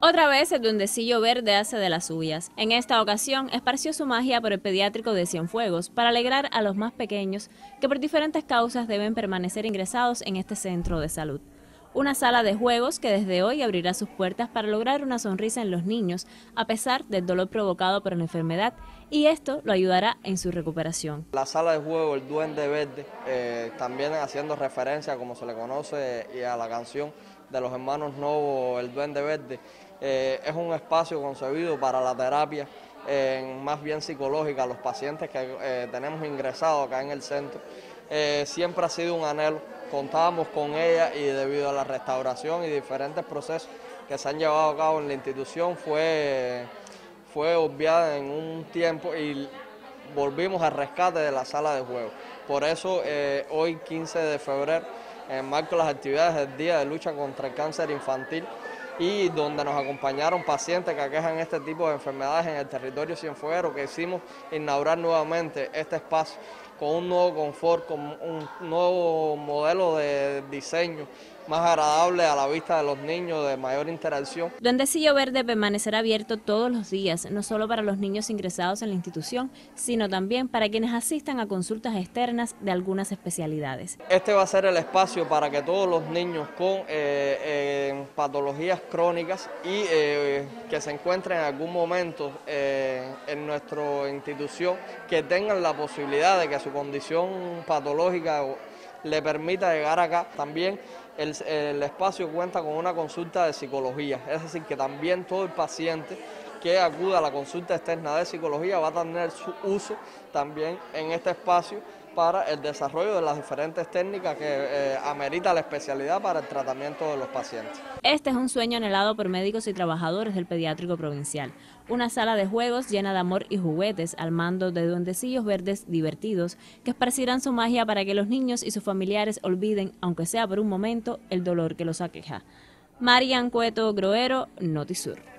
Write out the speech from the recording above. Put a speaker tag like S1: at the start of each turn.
S1: Otra vez el duendecillo verde hace de las suyas. En esta ocasión esparció su magia por el pediátrico de Cienfuegos para alegrar a los más pequeños que por diferentes causas deben permanecer ingresados en este centro de salud. Una sala de juegos que desde hoy abrirá sus puertas para lograr una sonrisa en los niños a pesar del dolor provocado por la enfermedad y esto lo ayudará en su recuperación.
S2: La sala de juego El Duende Verde, eh, también haciendo referencia como se le conoce y a la canción de los hermanos Novo El Duende Verde, eh, es un espacio concebido para la terapia más bien psicológica los pacientes que eh, tenemos ingresados acá en el centro. Siempre ha sido un anhelo, contábamos con ella y debido a la restauración y diferentes procesos que se han llevado a cabo en la institución fue, fue obviada en un tiempo y volvimos al rescate de la sala de juego. Por eso hoy 15 de febrero, en marco de las actividades del Día de Lucha contra el Cáncer Infantil, y donde nos acompañaron pacientes que aquejan este tipo de enfermedades en el territorio cienfuegero, que hicimos inaugurar nuevamente este espacio con un nuevo confort, con un nuevo modelo de diseño más agradable a la vista de los niños, de mayor interacción.
S1: Duendecillo Verde permanecerá abierto todos los días, no solo para los niños ingresados en la institución, sino también para quienes asistan a consultas externas de algunas especialidades.
S2: Este va a ser el espacio para que todos los niños con eh, eh, patologías crónicas y eh, que se encuentren en algún momento en nuestra institución, que tengan la posibilidad de que su condición patológica le permita llegar acá. También el, el, espacio cuenta con una consulta de psicología, es decir, que también todo el paciente que acuda a la consulta externa de psicología va a tener su uso también en este espacio para el desarrollo de las diferentes técnicas que eh, amerita la especialidad para el tratamiento de los pacientes.
S1: Este es un sueño anhelado por médicos y trabajadores del pediátrico provincial. Una sala de juegos llena de amor y juguetes al mando de duendecillos verdes divertidos que esparcirán su magia para que los niños y sus familiares olviden, aunque sea por un momento, el dolor que los aqueja. Marian Cueto Groero, Notisur.